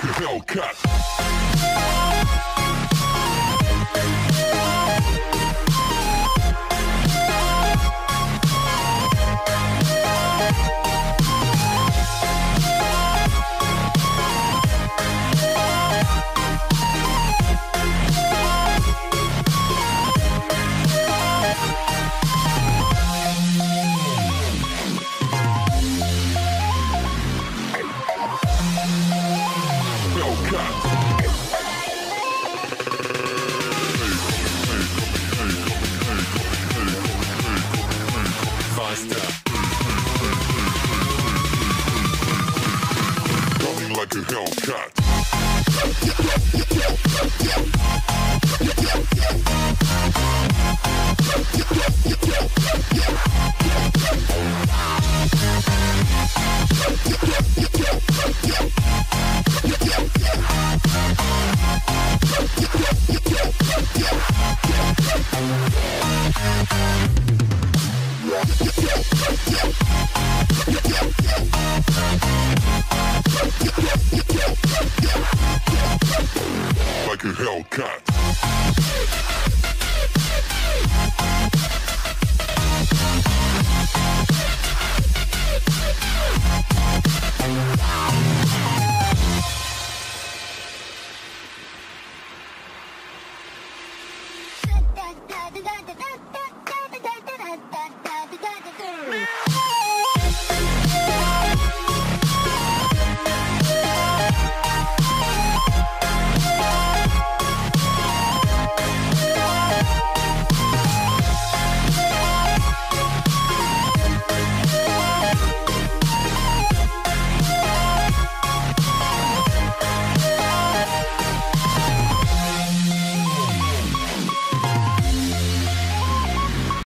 Hellcat. a Hellcat.